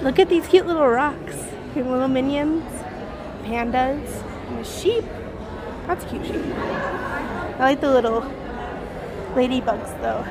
Look at these cute little rocks. Cute little minions, pandas, and a sheep. That's a cute sheep. I like the little ladybugs though.